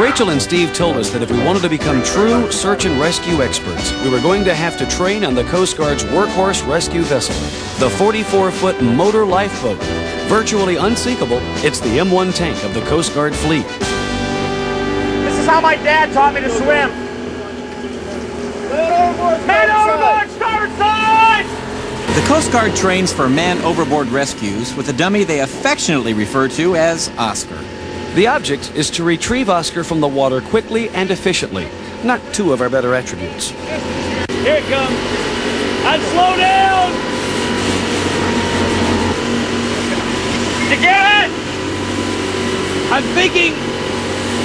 Rachel and Steve told us that if we wanted to become true search and rescue experts, we were going to have to train on the Coast Guard's workhorse rescue vessel, the 44-foot motor lifeboat. Virtually unsinkable, it's the M1 tank of the Coast Guard fleet. This is how my dad taught me to swim. Man overboard, starboard side! The Coast Guard trains for man overboard rescues with a dummy they affectionately refer to as Oscar. The object is to retrieve Oscar from the water quickly and efficiently, not two of our better attributes. Here it comes. And slow down! You get it? I'm thinking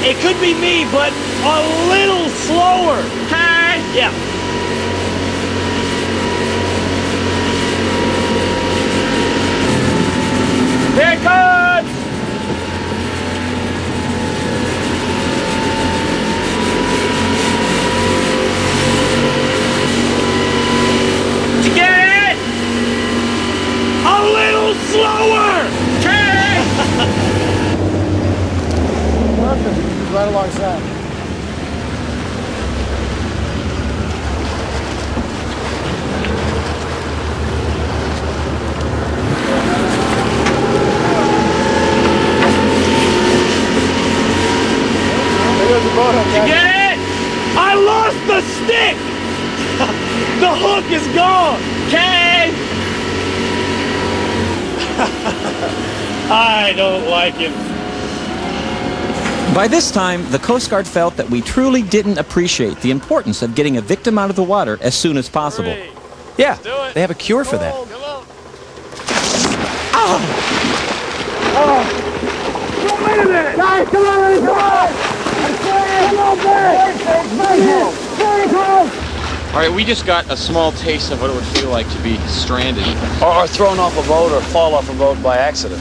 it could be me, but a little slower. Okay. Yeah. Here it comes! Slower! Okay. Right alongside. There goes the boat you get it? I lost the stick! the hook is gone! Okay? I don't like him. By this time, the Coast Guard felt that we truly didn't appreciate the importance of getting a victim out of the water as soon as possible. Three. Yeah, they have a cure for that. Come on. Wait a minute! Guys, come on, come on! Come on, back! All right, we just got a small taste of what it would feel like to be stranded. or, or thrown off a boat or fall off a boat by accident.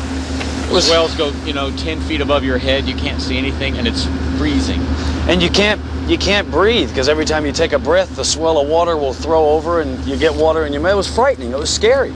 The swells go, you know, 10 feet above your head. You can't see anything, and it's freezing. And you can't you can't breathe because every time you take a breath, the swell of water will throw over and you get water in your mouth. It was frightening. It was scary.